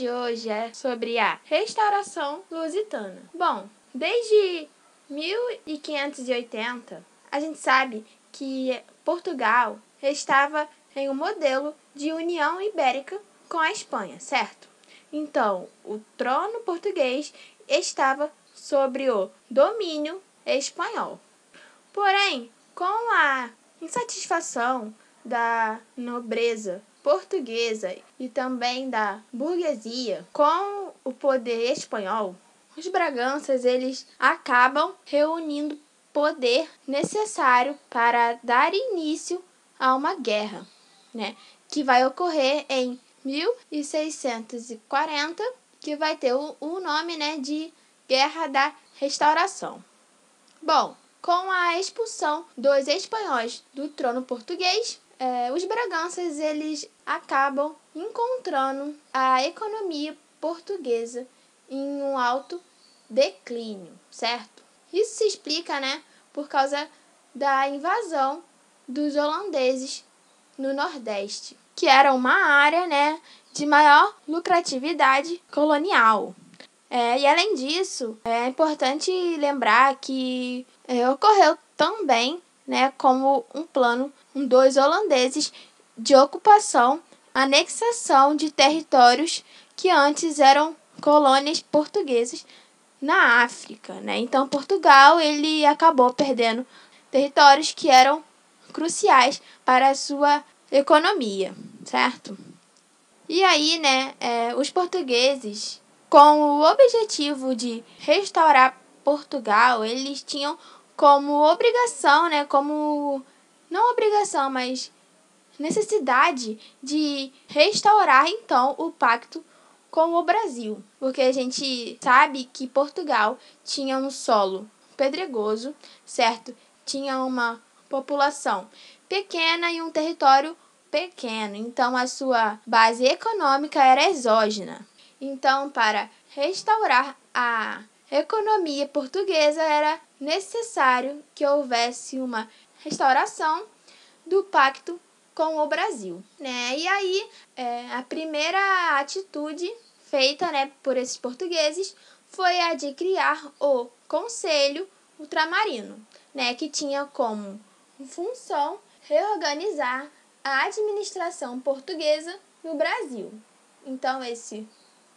de hoje é sobre a restauração lusitana. Bom, desde 1580, a gente sabe que Portugal estava em um modelo de união ibérica com a Espanha, certo? Então, o trono português estava sobre o domínio espanhol. Porém, com a insatisfação da nobreza portuguesa e também da burguesia com o poder espanhol, os Braganças eles acabam reunindo poder necessário para dar início a uma guerra, né, que vai ocorrer em 1640, que vai ter o, o nome, né, de Guerra da Restauração. Bom, com a expulsão dos espanhóis do trono português, é, os Braganças eles acabam encontrando a economia portuguesa em um alto declínio, certo? Isso se explica, né, por causa da invasão dos holandeses no Nordeste, que era uma área, né, de maior lucratividade colonial. É, e além disso, é importante lembrar que é, ocorreu também, né, como um plano dos holandeses de ocupação, anexação de territórios que antes eram colônias portuguesas na África, né? Então Portugal ele acabou perdendo territórios que eram cruciais para a sua economia, certo? E aí, né, é, os portugueses, com o objetivo de restaurar Portugal, eles tinham como obrigação, né, como não obrigação, mas necessidade de restaurar então o pacto com o Brasil, porque a gente sabe que Portugal tinha um solo pedregoso, certo? Tinha uma população pequena e um território pequeno, então a sua base econômica era exógena. Então, para restaurar a economia portuguesa, era necessário que houvesse uma restauração do pacto com o Brasil, né? E aí, é, a primeira atitude feita, né, por esses portugueses foi a de criar o Conselho Ultramarino, né, que tinha como função reorganizar a administração portuguesa no Brasil. Então esse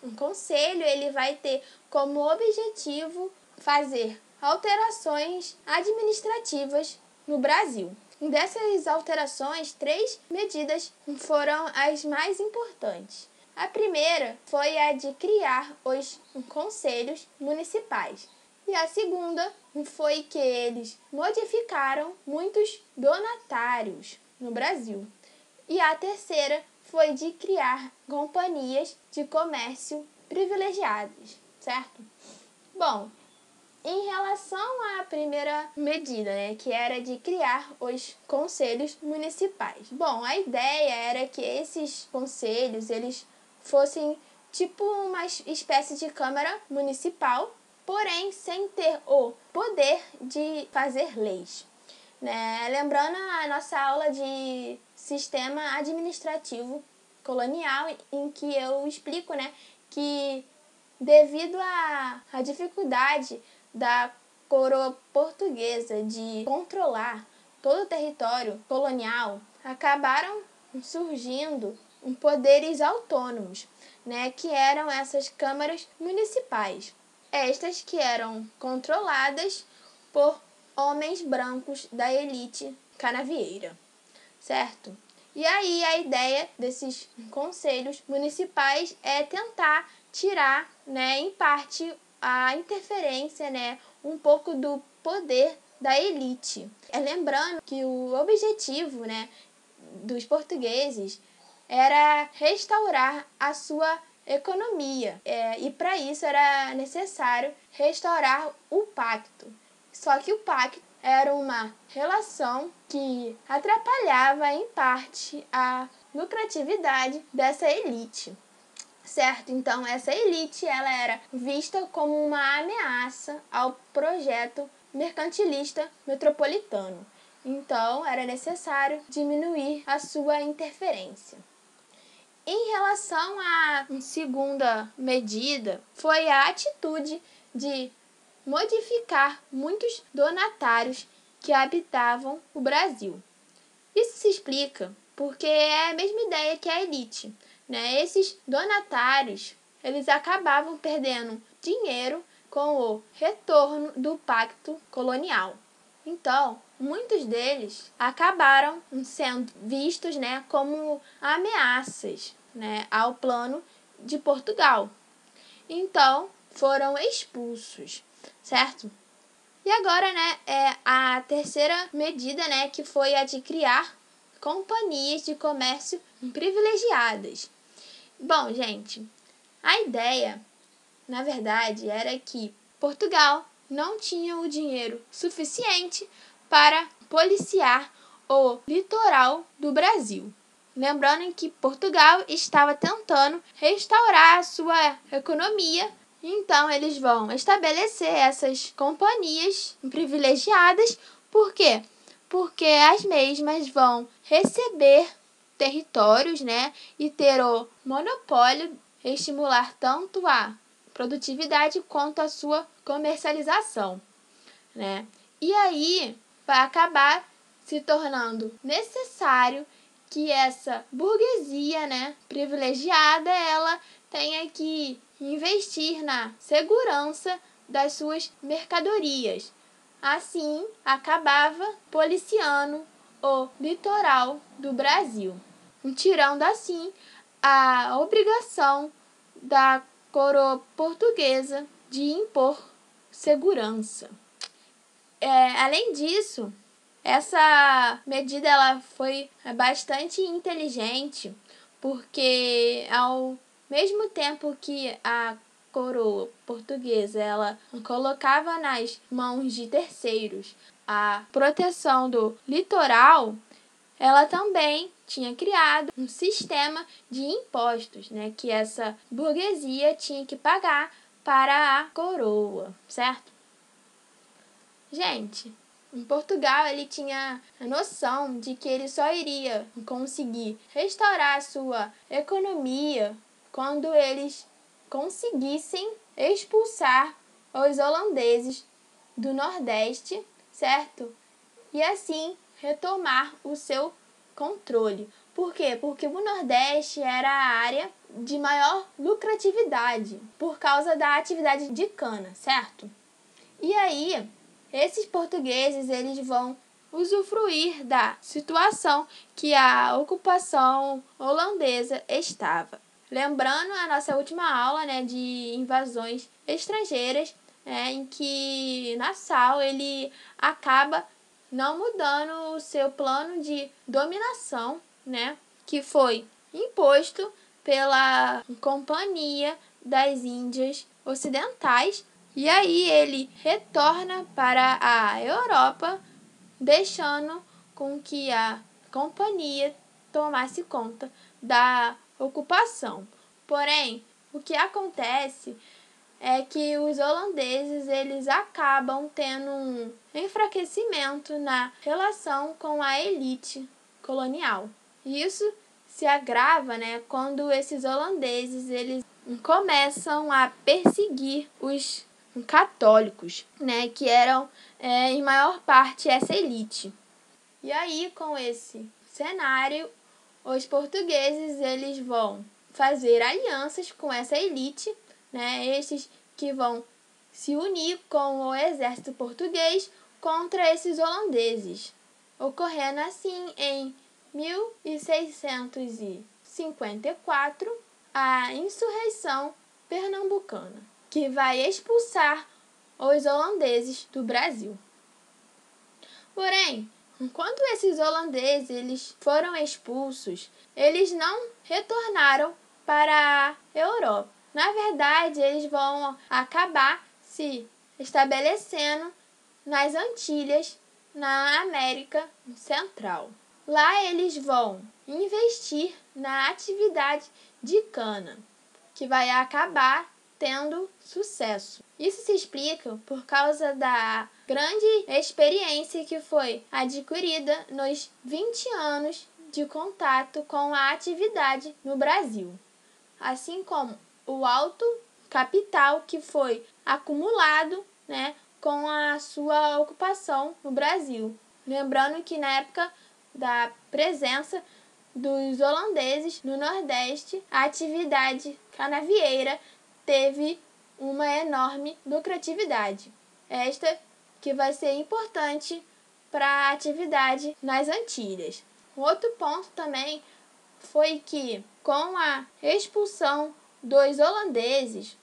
um conselho ele vai ter como objetivo fazer alterações administrativas no Brasil. Dessas alterações, três medidas foram as mais importantes. A primeira foi a de criar os conselhos municipais. E a segunda foi que eles modificaram muitos donatários no Brasil. E a terceira foi de criar companhias de comércio privilegiadas, certo? Bom, em relação à primeira medida, né, que era de criar os conselhos municipais. Bom, a ideia era que esses conselhos eles fossem tipo uma espécie de câmara municipal, porém sem ter o poder de fazer leis. Né? Lembrando a nossa aula de sistema administrativo colonial, em que eu explico né, que devido à, dificuldade da coroa portuguesa de controlar todo o território colonial, acabaram surgindo poderes autônomos, né, que eram essas câmaras municipais. Estas que eram controladas por homens brancos da elite canavieira, certo? E aí a ideia desses conselhos municipais é tentar tirar, né, em parte a interferência, né, um pouco do poder da elite. É lembrando que o objetivo, né, dos portugueses era restaurar a sua economia é, e para isso era necessário restaurar o pacto. Só que o pacto era uma relação que atrapalhava em parte a lucratividade dessa elite certo? Então essa elite ela era vista como uma ameaça ao projeto mercantilista metropolitano. Então era necessário diminuir a sua interferência. Em relação à segunda medida, foi a atitude de modificar muitos donatários que habitavam o Brasil. Isso se explica porque é a mesma ideia que a elite. Né? Esses donatários eles acabavam perdendo dinheiro com o retorno do pacto colonial. Então, muitos deles acabaram sendo vistos né, como ameaças né, ao plano de Portugal. Então, foram expulsos, certo? E agora, né, é a terceira medida, né, que foi a de criar companhias de comércio privilegiadas. Bom, gente, a ideia, na verdade, era que Portugal não tinha o dinheiro suficiente para policiar o litoral do Brasil. Lembrando que Portugal estava tentando restaurar a sua economia, então eles vão estabelecer essas companhias privilegiadas, por quê? Porque as mesmas vão receber territórios, né, e ter o monopólio estimular tanto a produtividade quanto a sua comercialização, né? E aí vai acabar se tornando necessário que essa burguesia, né, privilegiada, ela tenha que investir na segurança das suas mercadorias. Assim, acabava policiando o litoral do Brasil, tirando assim a obrigação da coroa portuguesa de impor segurança. É, além disso, essa medida ela foi bastante inteligente, porque ao mesmo tempo que a coroa portuguesa ela colocava nas mãos de terceiros a proteção do litoral, ela também tinha criado um sistema de impostos, né, que essa burguesia tinha que pagar para a coroa, certo? Gente, em Portugal ele tinha a noção de que ele só iria conseguir restaurar a sua economia quando eles conseguissem expulsar os holandeses do Nordeste, certo? E assim retomar o seu controle. Por quê? Porque o Nordeste era a área de maior lucratividade por causa da atividade de cana, certo? E aí, esses portugueses eles vão usufruir da situação que a ocupação holandesa estava. Lembrando a nossa última aula né, de invasões estrangeiras, né, em que Nassau ele acaba não mudando o seu plano de dominação, né, que foi imposto pela Companhia das Índias Ocidentais, e aí ele retorna para a Europa, deixando com que a companhia tomasse conta da ocupação. Porém, o que acontece é que os holandeses eles acabam tendo um enfraquecimento na relação com a elite colonial. Isso se agrava, né, quando esses holandeses eles começam a perseguir os católicos, né, que eram é, em maior parte essa elite. E aí, com esse cenário, os portugueses eles vão fazer alianças com essa elite né, esses que vão se unir com o exército português contra esses holandeses, ocorrendo assim em 1654 a insurreição pernambucana, que vai expulsar os holandeses do Brasil. Porém, enquanto esses holandeses eles foram expulsos, eles não retornaram para a Europa. Na verdade, eles vão acabar se estabelecendo nas Antilhas, na América Central. Lá eles vão investir na atividade de cana, que vai acabar tendo sucesso. Isso se explica por causa da grande experiência que foi adquirida nos 20 anos de contato com a atividade no Brasil, assim como o alto capital que foi acumulado né, com a sua ocupação no Brasil. Lembrando que na época da presença dos holandeses no Nordeste, a atividade canavieira teve uma enorme lucratividade. Esta que vai ser importante para a atividade nas Antilhas. Outro ponto também foi que, com a expulsão dos holandeses,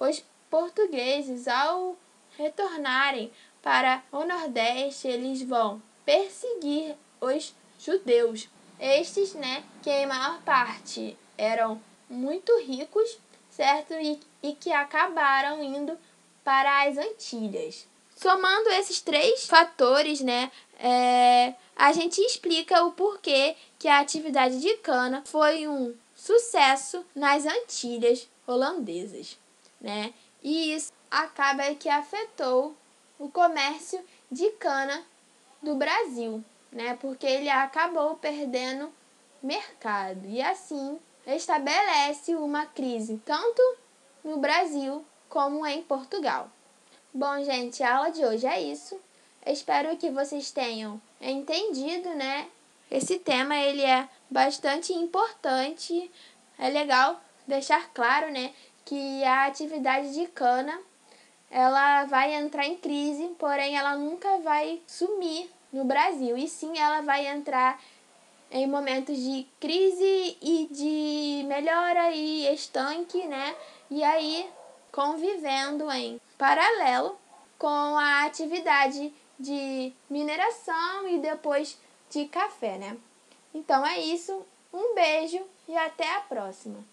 os portugueses, ao retornarem para o Nordeste, eles vão perseguir os judeus. Estes, né, que em maior parte eram muito ricos, certo? E, e que acabaram indo para as Antilhas. Somando esses três fatores, né, é, a gente explica o porquê que a atividade de cana foi um sucesso nas Antilhas holandesas, né? E isso acaba que afetou o comércio de cana do Brasil, né? Porque ele acabou perdendo mercado e assim estabelece uma crise tanto no Brasil como em Portugal. Bom, gente, a aula de hoje é isso. espero que vocês tenham entendido, né? Esse tema ele é bastante importante. É legal deixar claro, né, que a atividade de cana ela vai entrar em crise, porém ela nunca vai sumir no Brasil, e sim ela vai entrar em momentos de crise e de melhora e estanque, né? E aí convivendo em paralelo com a atividade de mineração e depois de café, né? Então é isso, um beijo e até a próxima!